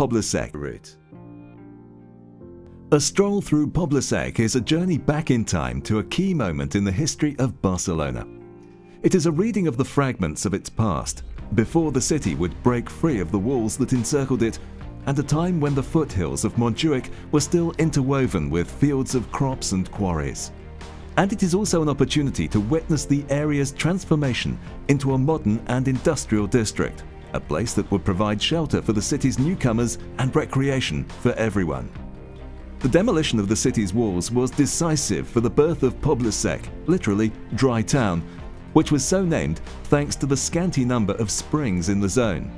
Poble-sec route. A stroll through Poble-sec is a journey back in time to a key moment in the history of Barcelona. It is a reading of the fragments of its past, before the city would break free of the walls that encircled it, and a time when the foothills of Montjuic were still interwoven with fields of crops and quarries. And it is also an opportunity to witness the area's transformation into a modern and industrial district, a place that would provide shelter for the city's newcomers and recreation for everyone. The demolition of the city's walls was decisive for the birth of Poble-sec, literally dry town, which was so named thanks to the scanty number of springs in the zone.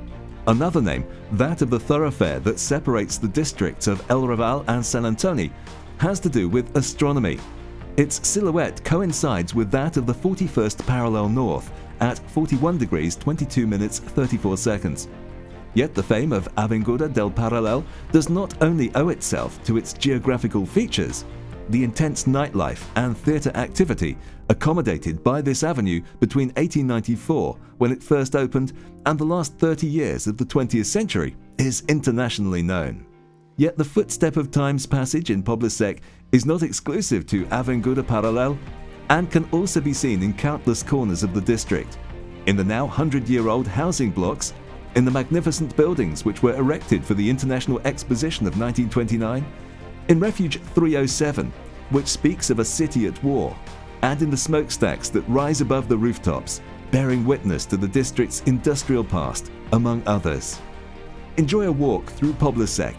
Another name, that of the thoroughfare that separates the districts of El Raval and Sant Antoni, has to do with astronomy. Its silhouette coincides with that of the 41st parallel north at 41 degrees 22 minutes 34 seconds. Yet the fame of Avinguda del Paral·lel does not only owe itself to its geographical features, the intense nightlife and theatre activity accommodated by this avenue between 1894, when it first opened, and the last 30 years of the 20th century is internationally known. Yet the footstep of time's passage in Poble-sec is not exclusive to Avinguda Paral·lel and can also be seen in countless corners of the district. In the now 100-year-old housing blocks in the magnificent buildings which were erected for the International Exposition of 1929, in Refuge 307, which speaks of a city at war, and in the smokestacks that rise above the rooftops, bearing witness to the district's industrial past, among others. Enjoy a walk through Poble-sec